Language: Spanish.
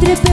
trepe